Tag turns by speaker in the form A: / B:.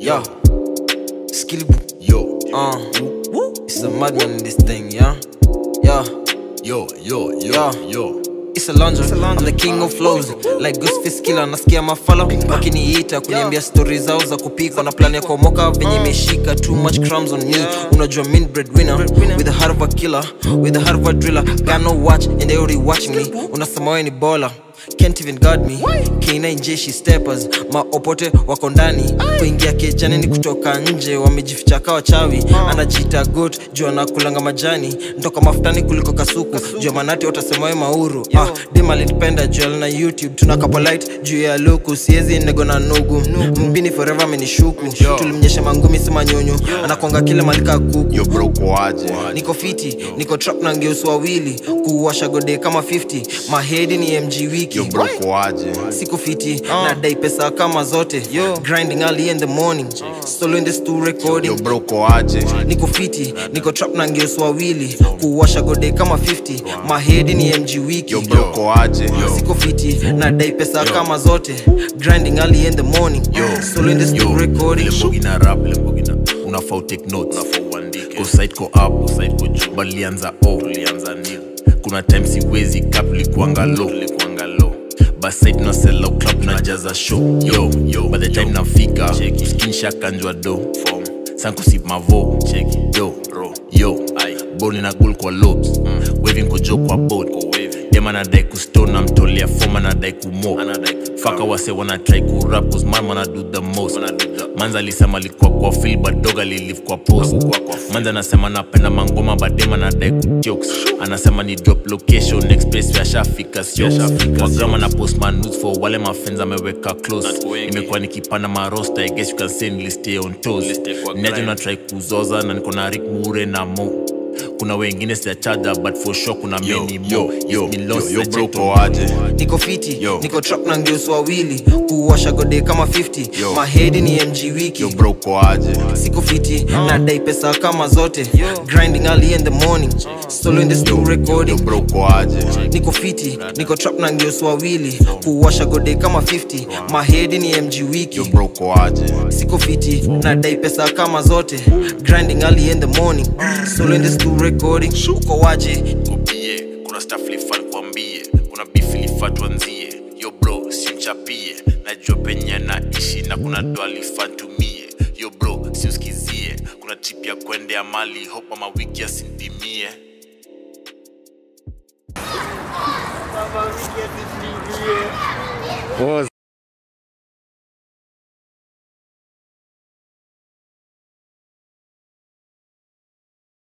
A: Yo, skilly.
B: Yo,
A: Uh, it's a madman in this thing, yeah. Yeah,
B: yo, yo, yo,
A: Yeah.
B: yo.
A: it's a lounge, I'm the king of flows. Like Ghostface Killer, nasikia mafala wakiniita kuniambia stori zao za kupika na plan ya kuomoka venye imeshika too much crumbs on me. Unajua mean breadwinner with a killer, with a driller. Got no watch and they already watching me. Unasema wewe ni bola. Can't even guard me. K9 jeshi steppers. Maopote wako ndani. Kuingia kejani ni kutoka nje. Wamejificha kawa chawi. Anajiita goat. Juu anakulanga majani. Ntoka mafutani kuliko kasuku. Juu manati utasema we mauru ah, dim alinipenda juu youtube. Youtube tunakapolite juu ya luku siezi nego na nugu. Mbini forever amenishuku. Tulimnyesha mangumi si nyonyo anakwanga kila malika kuku.
B: Yo
A: niko fiti. Niko trap na ngeusu wawili. Kuwasha gode kama 50 mahedi ni mg wiki
B: Yo siku fiti
A: uh. fiti nadai pesa kama zote. Grinding early in the morning. Solo in the stu
B: Yo bro, kwaje?
A: niko fiti niko trap na ngeusu wawili. Kuwasha gode kama 50 mahedi ni mg wiki.
B: Yo bro, kwaje?
A: siko fiti nadai pesa kama zote. Grinding early in the morning. Solo in the studio recording.
B: Lembogi na rap lembogi na unafau take notes. Unafau uandike. Ko side ko up site ko juu. Balianza lianza o. Lianza nil. Kuna time siwezi kapli kuangalo likuanga low site na sell out club na jaza show. Yo yo by the time nafika skin shakanjwa do form. Sankusip mavo check yo yo ai boni na gul kwa lobs mm. waving kujo kwa waving dem anadai kustone namtolea fom anadai kumo faka wase wana try kurap wana do the most manza alisema alikuwa kwa fil but dog alilive kwa post. Manza anasema napenda mangoma badema na jokes. Anasema ni drop location express yashafika wagrama na post news for wale mafenza ameweka close. Imekuwa nikipanda marosta i guess you can say nilistay on toes. Niaje na try kuzoza na niko na rik mure na mo kuna wengine sijachaja but for sure kuna many more. It's been long since I checked
A: niko fiti
B: Yo.
A: niko trap na ngeusu wawili. Kuwasha gode kama 50
B: Yo.
A: mahedi ni mg wiki.
B: Yo bro fiti
A: siko fiti nadai pesa kama zote. Grinding early in the morning. Solo in the studio
B: yo
A: recording.
B: bro kwaje
A: niko fiti niko trap na ngeusu wawili. Kuwasha gode kama 50 mahedi ni mg wiki. Siko fiti na dai pesa kama zote. Grinding early in the morning. Solo in the to recording. Uko waje
B: kopie kuna staff lifan kuambie kuna beef lifaa tuanzie. Yo bro simchapie. Najua penye naishi na kuna doa lifan tumie yo bro siuskizie. Kuna tip ya kwendea mali. Hopa mawiki What
C: was